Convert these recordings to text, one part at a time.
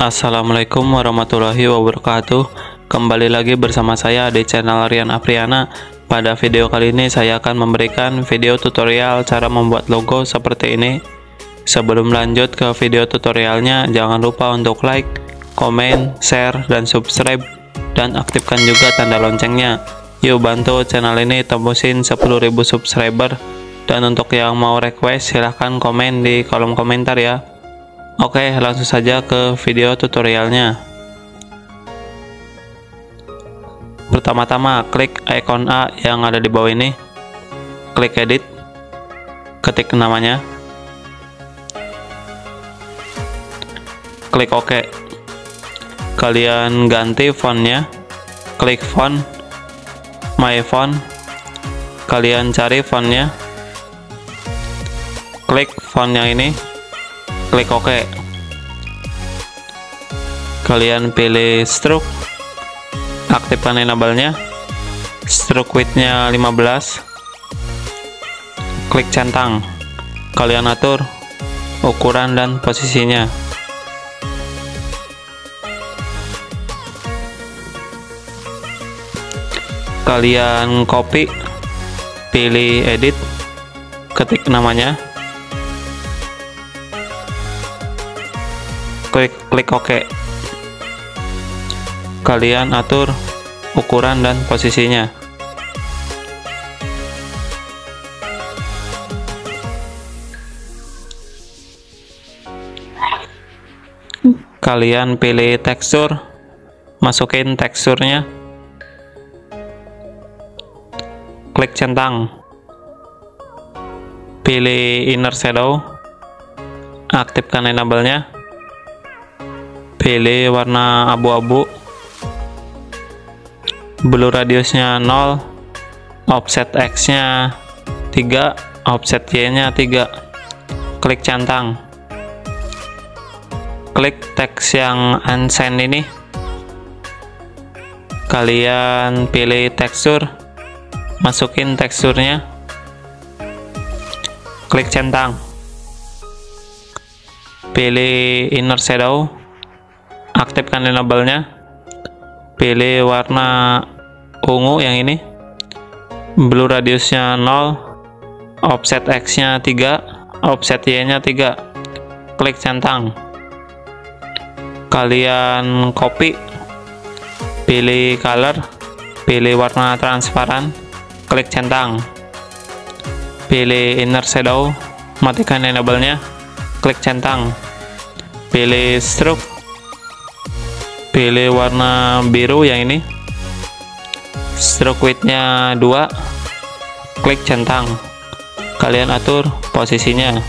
Assalamualaikum warahmatullahi wabarakatuh. Kembali lagi bersama saya di channel Rian Apriana. Pada video kali ini saya akan memberikan video tutorial cara membuat logo seperti ini. Sebelum lanjut ke video tutorialnya Jangan lupa untuk like, komen, share, dan subscribe. Dan aktifkan juga tanda loncengnya. Yuk bantu channel ini tembusin 10.000 subscriber. Dan untuk yang mau request silahkan komen di kolom komentar ya Oke, langsung saja ke video tutorialnya. Pertama-tama, klik icon A yang ada di bawah ini. Klik edit. Ketik namanya. Klik OK. Kalian ganti fontnya. Klik font. My font. Kalian cari fontnya. Klik font yang ini klik OK. Kalian pilih stroke. Aktifkan enable-nya stroke width-nya 15 klik centang. Kalian atur ukuran dan posisinya. Kalian copy pilih edit ketik namanya klik OK. Kalian atur ukuran dan posisinya. Kalian pilih tekstur masukin teksturnya. Klik centang. Pilih inner shadow. Aktifkan enable pilih warna abu-abu. Blue radiusnya 0 offset X nya 3 offset Y nya 3 klik centang klik teks yang unsigned ini. Kalian pilih tekstur. Masukin teksturnya. Klik centang. Pilih inner shadow aktifkan enable-nya pilih warna ungu yang ini. Blue radiusnya 0 offset X nya 3 offset Y nya 3 klik centang. Kalian copy. Pilih color. Pilih warna transparan. Klik centang. Pilih inner shadow. Matikan enable nya klik centang. Pilih stroke pilih warna biru yang ini. Stroke widthnya 2 klik centang. Kalian atur posisinya.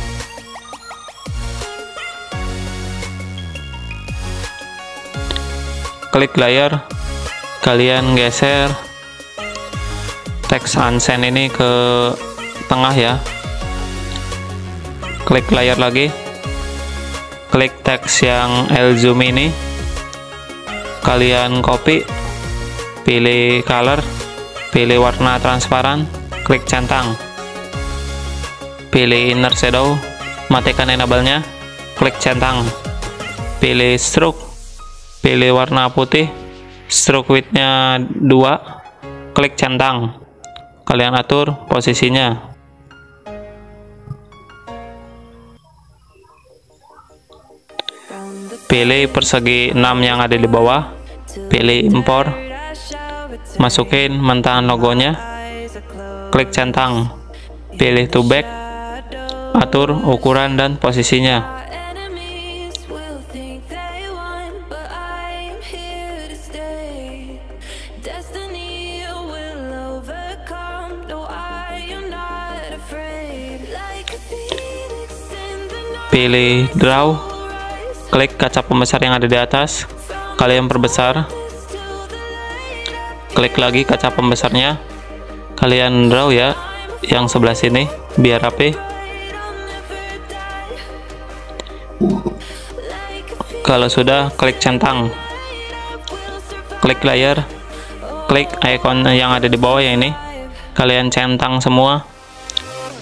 Klik layer kalian geser. Teks unsen ini ke tengah ya. Klik layar lagi. Klik teks yang L zoom ini kalian copy pilih color pilih warna transparan klik centang. Pilih inner shadow matikan enable nya klik centang. Pilih stroke pilih warna putih stroke width nya 2 klik centang. Kalian atur posisinya pilih persegi 6 yang ada di bawah. Pilih impor. Masukin mentahan logonya. Klik centang. Pilih to back. Atur ukuran dan posisinya. Pilih draw klik kaca pembesar yang ada di atas. Kalian perbesar. Klik lagi kaca pembesarnya. Kalian draw ya yang sebelah sini biar rapi. Kalau sudah klik centang. Klik layar klik icon yang ada di bawah yang ini. Kalian centang semua.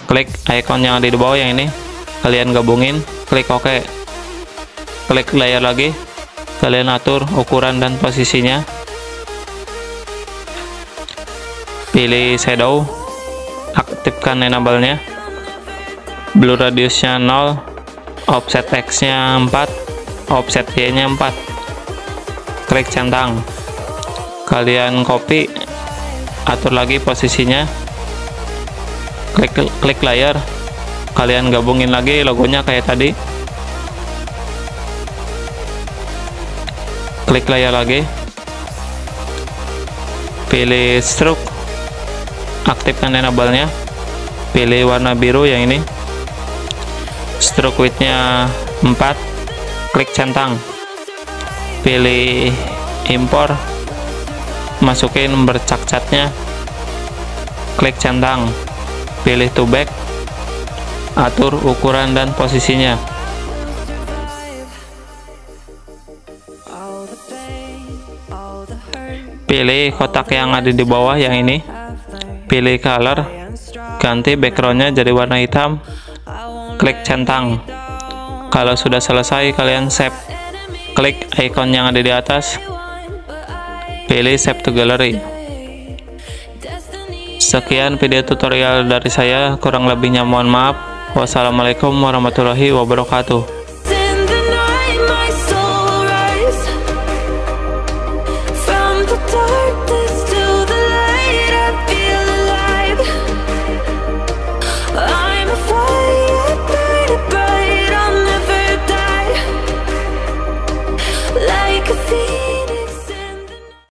Klik icon yang ada di bawah yang ini. Kalian gabungin. Klik OK klik layar lagi. Kalian atur ukuran dan posisinya. Pilih shadow. Aktifkan enable-nya. Blur radiusnya 0 offset X nya 4 offset Y nya 4 klik centang. Kalian copy. Atur lagi posisinya. Klik klik layar kalian gabungin lagi logonya kayak tadi klik layar lagi. Pilih stroke. Aktifkan enable nya pilih warna biru yang ini. Stroke width nya 4 klik centang. Pilih impor. Masukin bercat-catnya klik centang. Pilih to back. Atur ukuran dan posisinya pilih kotak yang ada di bawah yang ini. Pilih color ganti backgroundnya jadi warna hitam. Klik centang. Kalau sudah selesai kalian save. Klik icon yang ada di atas. Pilih save to gallery. Sekian video tutorial dari saya. Kurang lebihnya mohon maaf. Wassalamualaikum warahmatullahi wabarakatuh